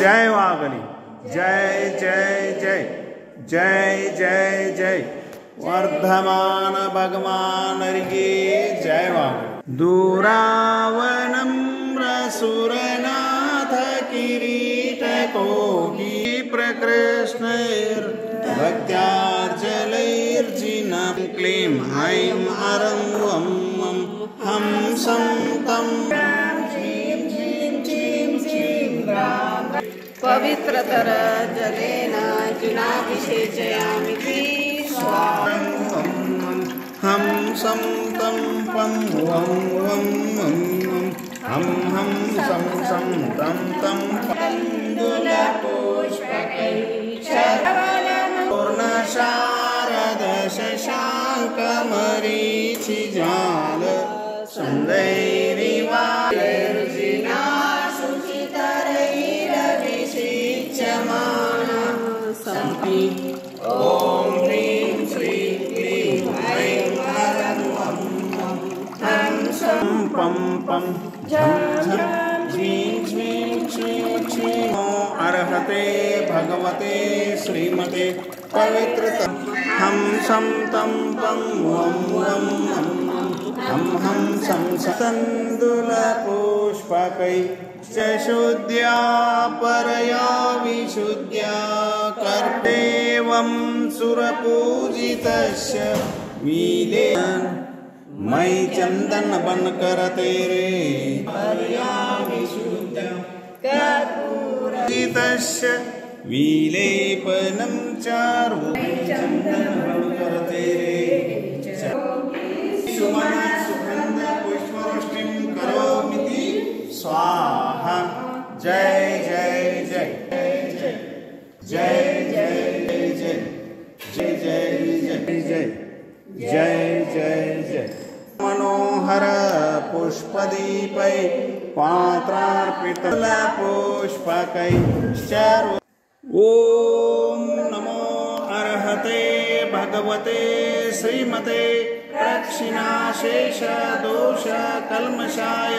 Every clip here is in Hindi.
जय वागली जय जय जय। जय जय जय। वर्धमान भगवान की जय वागली दूरावनम रसुरनाथ किरीट को कोगी प्रकृष्णैर्भक्त्यार्जलैर्जिन। क्लीं ऐं अरं वं हंसं तम् पवित्रतर जलेन जुनामि सेचयामि स्वां वं पं वं वं अं हं सं सं तं तं पूर्णशारदशशाङ्कमरीचिजाल। सन्दै शांति ओम ह्रीं क्लीं ऐं पं पं झीं श्रीं श्रीं श्रीं अर्हते भगवते श्रीमते पवित्रतम हम सं तं पं वं वं सं शुद्ध्या परया विशुद्ध्या कर्तेवं सुरपूजितस्य। वीले मयि चन्दन बन कर तेरे पूजितस्य। विलेपनं चारु। चन्दन बन कर तेरे सुमन सुगन्ध पुष्पवृष्टिं करोमीति स्वाहा। जय जय जय। जय जय जय जय। जय जय जय। जय जय जय। जय मनोहर पुष्पदीपै पात्रार्पितपुष्पकै ॐ नमो अर्हते भगवते श्रीमते प्रक्षिणाशेष दोष कल्मषाय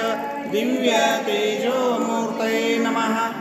दिव्य तेजो मूर्तये नमः।